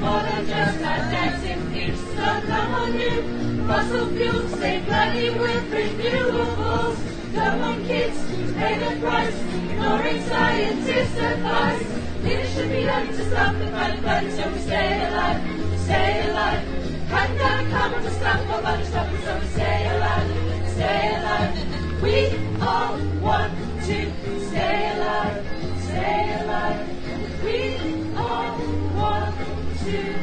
more than just a dancing feet. So come on, fossil fuels, stay bloody with renewables. Come on, kids, pay the price, ignoring scientists' advice. Leaders should be done to stop the planet burning so we stay alive, stay alive. Cut down carbon to stop our body stopping so we stay alive, stay alive. We all want to to